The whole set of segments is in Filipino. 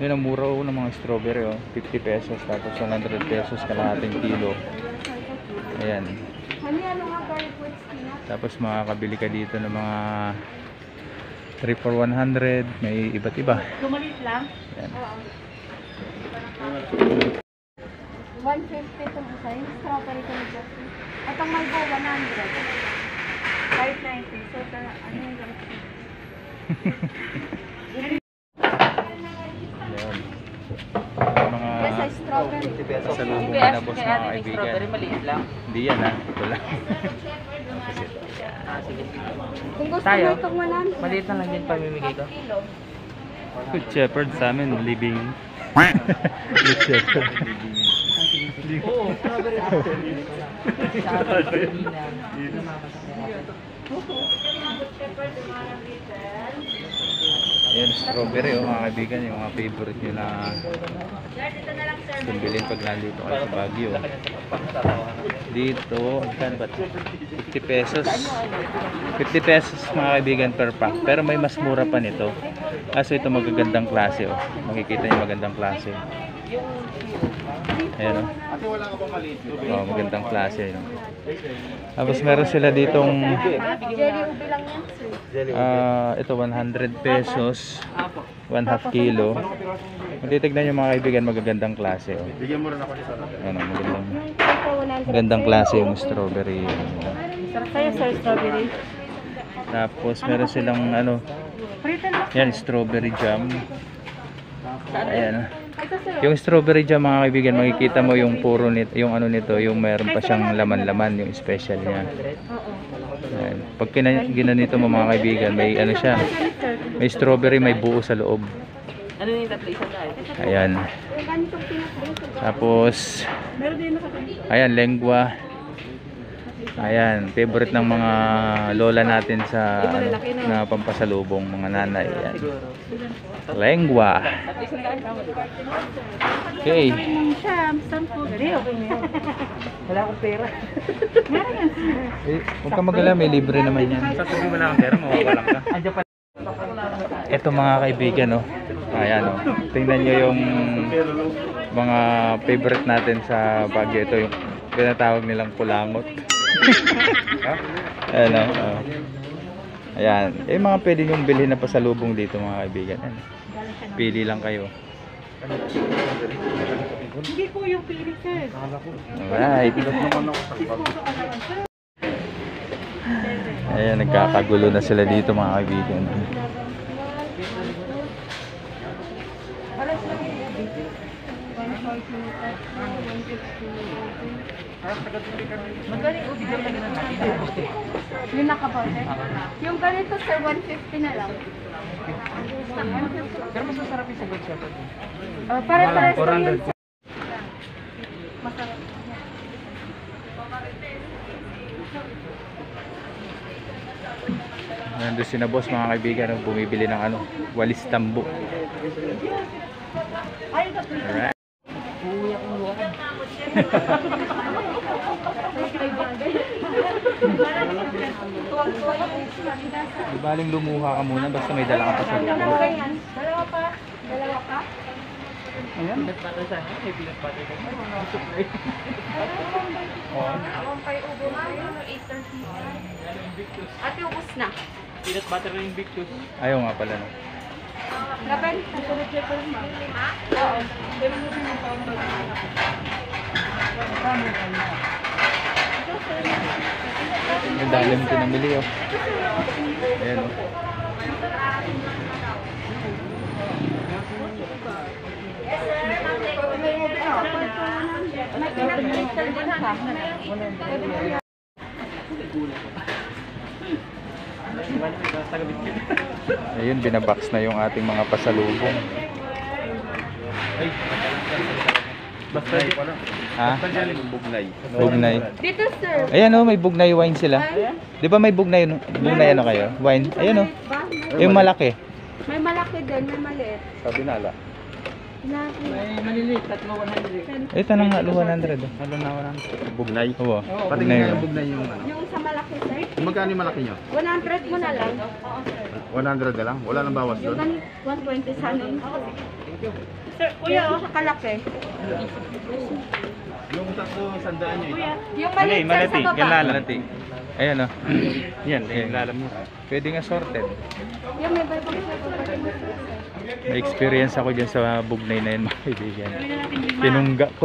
Yun ang mura oh, ng mga strawberry oh. 50 pesos tapos 100 pesos kalahating kilo. Ayan. Tapos makakabili ka dito ng mga 3 for 100. May iba't iba. Lumalit lang? Ayan. Oo. 150 itong isa. Yung strawberry ko nito. At ang malbo, 100. Kahit 90. So, ano yung ganito? Ayan. Yung mga Ay strawberry. salubong na boss mga kaibigan. strawberry maliit lang. Hindi yan ha. Ito lang. Ah, sige. Kung gusto Tayo? mo itong 100. Maliit na lang din pamimigay ko. Good Shepherd sa amin, living. Good Shepherd. Oo, strawberry. Sa akin, hindi na. Ayan, strawberry oh mga kaibigan, yung mga favorite nyo na kumbilin pag nandito kayo sa Baguio. Dito, ba? 50 pesos. 50 pesos mga kaibigan per pack. Pero may mas mura pa nito. Kaso ito magagandang klase oh. Makikita niyo magandang klase. Ayan oh. Oh, magandang klase yun. Tapos meron sila ditong Ah, ito 100 pesos, 1 half kilo. Kung titignan nyo mga kaibigan, magagandang klase. Oh. Bigyan mo rin ako sa Ano, magandang, Ito, 100. magandang klase yung strawberry. Sa'yo, sir, strawberry. Tapos meron silang ano, yan, strawberry jam. Ayan. Yung strawberry jam mga kaibigan, makikita mo yung puro nito, yung ano nito, yung meron pa siyang laman-laman, yung special niya. Ayan. Pag ginanito mo mga kaibigan, may ano siya, may strawberry, may buo sa loob. Ano yung tatlo isa tayo? Ayan. Tapos, ayan, lengua. Ayan, favorite ng mga lola natin sa ano, na pampasalubong, mga nanay. Ayan. Lengua. Okay. Wala akong pera. Meron yan, sir. Eh, huwag ka magala, may libre naman yan. Sasabi mo lang pera, mawawalan ka. Ito mga kaibigan, no. Ayan, no. Tingnan nyo yung mga favorite natin sa Baguio. Ito yung pinatawag nilang kulangot. Ayan, no. oh. Ayan. Eh, mga pwede nyong bilhin na pasalubong dito mga kaibigan. Ayan. Pili lang kayo. Hindi ko yung pili, sir. Alright. Ayan, nagkakagulo na sila dito mga kaibigan. Magaling ubi dyan lang natin. Yung nakabote. Yung ganito, sir, 150 na lang. Pero mas masarap yung sa good shepherd. Uh, Pare-pares lang yun. 400. Masarap. Nandun si na boss mga kaibigan nung bumibili ng ano, walis tambo. Alright. Uwi akong luwakan. Di baling lumuha ka muna basta may dala ka pa sa loob. ba? Dalawa pa? Dalawa pa? Ayan. Peanut butter sa akin. May peanut butter ko. Awang kayo ubo na yun, 8.30. Ate, ubos na. Peanut butter na yung Victus. Ayaw nga pala no. Gaben, nasunod siya pa rin. Lima? Oo. Ang dami mo pinamili oh. Ayan oh. Ayun, binabox na yung ating mga pasalubong. Basta pala. Ha? Yung bugnay. Bugnay. Dito, sir. Ayan oh, may bugnay wine sila. Di ba may bugnay, bugnay ano kayo? Wine? Ayan oh. Yung malaki. May malaki din, may maliit. Sabi nala. Na, May maliliit. Tatlo 100. Ito na nga, 100 oh. Ano na 100? Bugnay. Oo. Pati Bugnay nga yun. yung bugnay yung ano. yung sa malaki, sir. Magkano yung malaki nyo? 100 mo na lang. Oo, sir. 100 na lang? Wala nang bawas Yung doon? ganit, 120 sana. Oo, sige. Sir, kuya, oh, kalaki. Yung tatlo, sandaan nyo Kuya, yung Mali, maliit sir malati. sa baba. Yan lalati. Ayan o. Yan, lalam mo. Pwedeng assorted. Yung may Bible sir, baba experience ako dyan sa bugnay na yun mga kaibigan. Gawin na natin lima. Tinungga ko.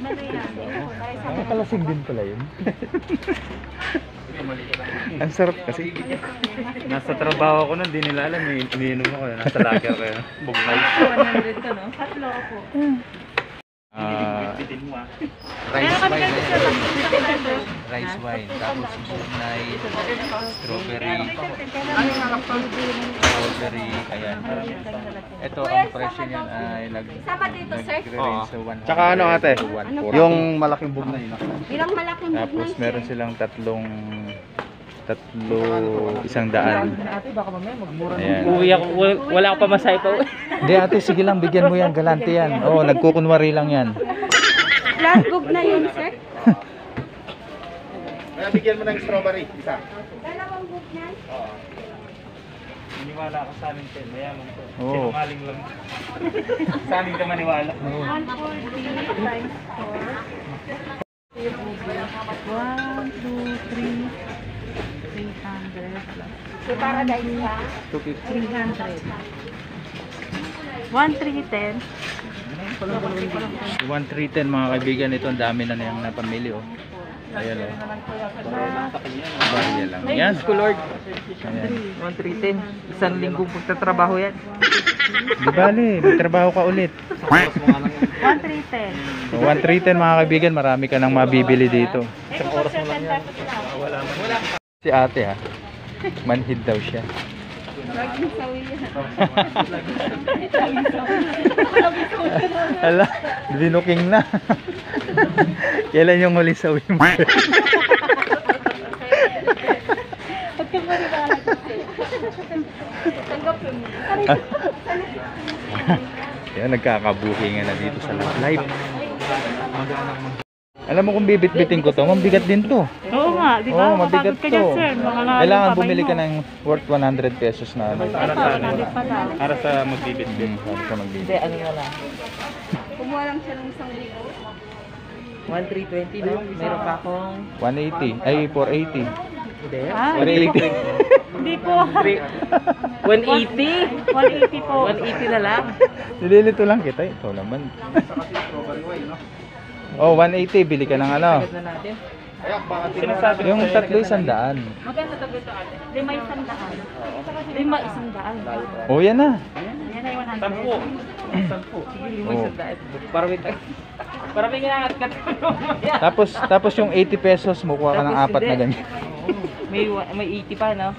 Mali yan. Tayo sa Nakakalasing din pala yun. Ang sarap kasi. Nasa trabaho ko nun, di nila alam. Iniinom ako. Nasa locker ko yun. Bugnay. 100 to, no? Tatlo po. Ah, ah. Pag sir. rice wine. Tapos bugnay, strawberry, strawberry. Ayan. Ito, ang presyo niyan ay nag Sama dito sir. nagre-range sa 100 Tsaka ano, ate? to 140. Yung malaking bugnay, no? Ilang malaking Tapos meron silang tatlong tatlo isang daan. Ayan. Uwi ako, wal- wala ako pa masay pa. Hindi ate, sige lang, bigyan mo yan, galante yan. Oo, nagkukunwari lang yan. Lahat bugnay yun sir. Kaya bigyan mo ng strawberry, isa. Dalawang bugnay. Maniwala ka sa amin, Ted. Mayaman ko. Oo. Sinungaling lang. sa amin ka maniwala. 140 times 4. 1, 2, 3, 300. So, paradise ka? 300. 1, 3, 10. 1310 mga kaibigan, ito ang dami na niyang napamili oh. Ayan oh. Barya lang. Yan. Ko Lord. Ayan. 1310. Isang linggong pagtatrabaho yan. Di bali, magtrabaho ka ulit. 1, 3, 10. So, 1310 mga kaibigan, marami ka nang mabibili dito. Isang oras mo lang yan. Wala Si ate ha, manhid daw siya. Laging sawi yan. Ala, binuking na. Kailan yung huli sa mo? Yan, nagkakabukingan na dito sa Life. Alam mo kung bibit-bitin ko to, mabigat din to. Oo nga, di Oo, mabigat Mapagod ka dyan, to. sir. Mga lalim Kailangan bumili ka mo. ng worth 100 pesos na ano. Para sa akin. pala. Para sa magbibit-bit. Hmm, para sa magbibit. Hindi, ano na lang. Kumuha lang siya ng isang libo. 1320, no? Meron pa akong... 180, ay 480. Hindi. Ah, 180. Hindi po. 180? 180 po. 180 na lang. Nililito lang kita, ito naman. Oh, 180, bili ka ng ano. Agad na natin. Yung tatlo isang daan. Magkano to gusto ate? Lima isang daan. Lima isang daan. Oh, yan na. Yan ay 100. Sampu. Sampu. Sige, lima Oh. isang daan. Para may tag... Para may ginangat ka Tapos tapos yung 80 pesos mo kuha ka ng apat na ganyan. May, may 80 pa, no?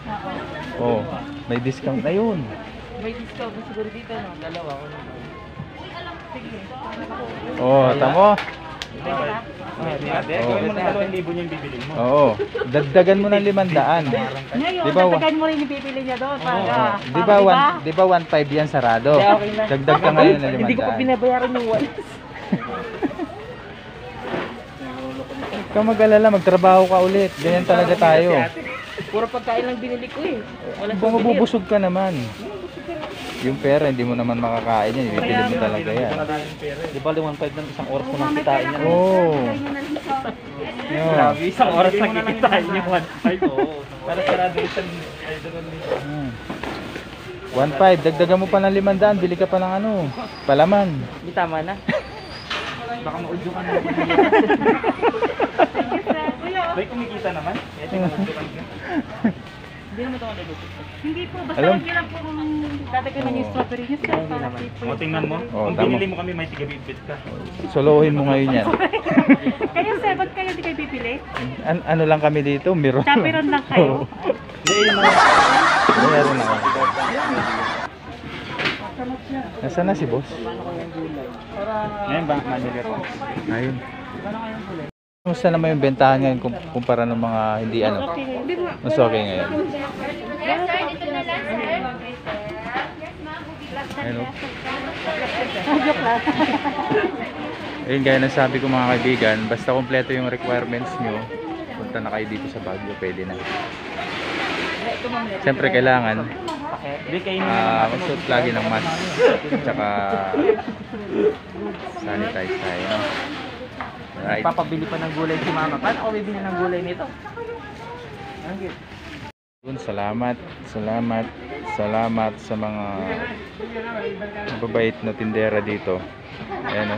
Oh, may discount na yun. May discount na siguro dito, no? Dalawa ko. Oh, tamo. Gawin mo na 2,000 yung bibilin mo. Oo, dagdagan mo ng 500. Ngayon, Di ba, wa- dagdagan mo rin yung bibili niya doon. Para, Oh, di ba para, one, di ba 1.5 yan sarado? Hindi, okay lang. Dagdag ka ngayon ng 500. Hindi ko pa binabayaran yung one. Huwag ka mag-alala, magtrabaho ka ulit. Ganyan talaga tayo. Puro pagkain lang binili ko eh. Wala Kung mabubusog ka naman. Yung pera, hindi mo naman makakain yan. Ibibili mo talaga yan. Di ba 1.5 ng isang oras ko nang kitain yan? Oo. Oh, yun. Grabe, isang oras na kikitain yung 1.5. Oo. Para sarado isang idol nito. Hmm. 1.5, dagdagan mo pa ng 500, bili ka pa ng ano, palaman. Hindi tama na. Baka maudyo ka na. May kumikita naman. Eh, maudyo ka na. Hindi naman ito ang nagutot. Hindi po, basta Alam- lang po dadagdagan Oo. yung strawberry niyo, sir. Para tipo O, yung- tingnan mo. Oo, Kung tama. binili mo kami, may tigabibit ka. Solohin mo ngayon yan. Kayo, sir, ba't kayo di kayo bibili? An- ano lang kami dito, miro. Chaperon lang kayo. Meron ako. Nasaan na si boss? Ngayon ba, manager ko? Ayun. Kumusta naman yung bentahan ngayon kum- kumpara ng mga hindi ano? Mas okay ngayon. Ayun. oh. Ayun gaya ng sabi ko mga kaibigan, basta kompleto yung requirements nyo, punta na kayo dito sa Baguio, pwede na. Siyempre kailangan kayo Ah, magsuot lagi ng mask. Tsaka sanitize tayo. no? Right. Papabili pa ng gulay si mama. Paano ako bibili ng gulay nito? Okay. Yun, salamat, salamat, salamat sa mga mababait na tindera dito. Ayan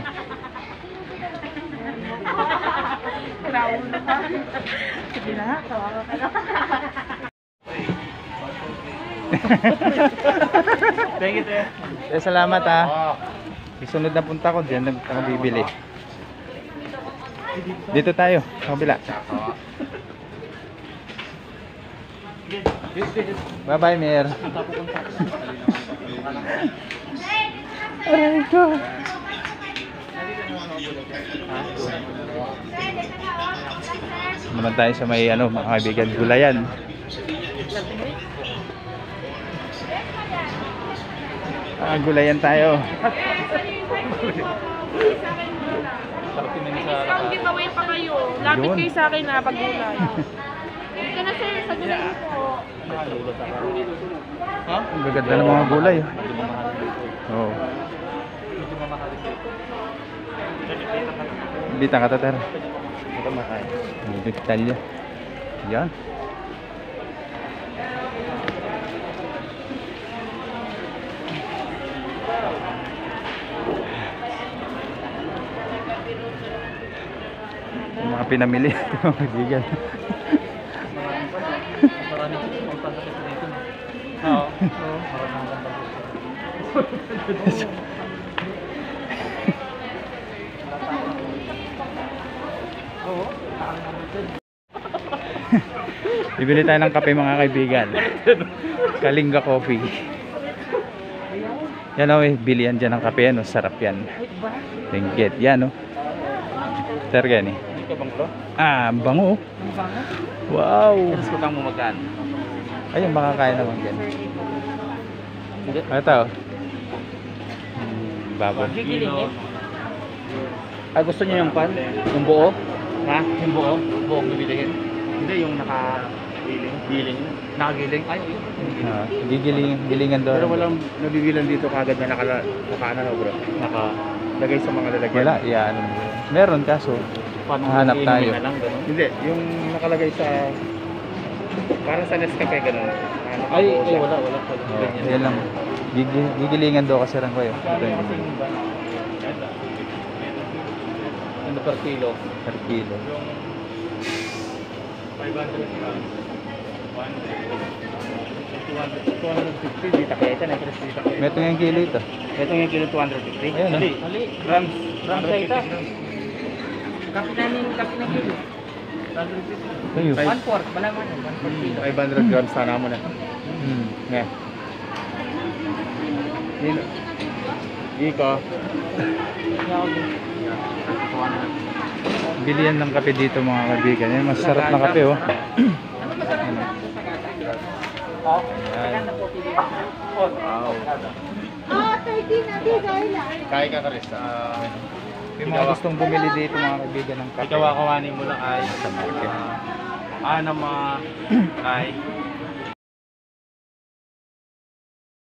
o. Na. Thank you, Tia. Eh, salamat ha. Isunod na punta ko, diyan na ako bibili. Dito tayo, sa kabila. Bye bye, Mir. Aray ko. Naman tayo sa may ano, mga kaibigan, gulayan. Ah, gulayan tayo. Discount giveaway pa kayo. Lapit Yun. kayo sa akin na pag-gulay. Dito na sir, sa gulay po. Ang gaganda ng mga gulay. Oo. Bitang ka tatar. Ito makain. Bitalya. Yan. Yung mga pinamili, mga kaibigan. Oo. Bibili tayo ng kape mga kaibigan. Kalinga Coffee. Yan o eh, bilihan dyan ng kape yan. oh. Sarap yan. Ringgit. Yan o. Tergan eh. Hindi ka bang bro? Ah, ang bango. Ang bango. Wow. Tapos ko kang mumagaan. Ayun, makakain naman yan. Ito. Hmm, babo. Ay, gusto niyo yung pan? Yung buo? Ha? Yung buo? Buong bibilihin? Hindi, yung naka... Giling? Giling. Nakagiling? Ay, yun. Ah, gigiling, gilingan doon. Pero walang nabibilan dito kagad na nakala, nakaano no bro. Naka... Lagay sa mga lalagyan. Wala, yan. Meron kaso. Paano Hanap iinumin tayo. Na lang, ganun? Hindi, yung nakalagay sa parang sa Nescafe ganun. Ano, Ay, ay, siya. wala, wala. wala. Oh, Ganyan. yan lang. Gigi- gigilingan daw kasi ko yun. Ito ba? Ano per kilo? per kilo. 250, di takaya ito, na-interest dito. Meto yung kilo ito. Ito yung kilo 250. Ayan, Hindi, ah. ali. Grams. Grams sa ito. Kapi na ning kapi na kilo. Ayun. Ay. One fourth, wala man. One fourth kilo. 500 grams sana mo na. Hmm. Nga. Yun. Iko. Bilihan ng kape dito mga kaibigan. Yan, masarap na kape oh. Oh, Ayan. Wow. Ah, 13 na di dahil lang. Kaya ka Chris. Ah, Yung mga gustong bumili dito mga kaibigan ng kape. Ikaw kawanin mo lang ay Sa market. ma ay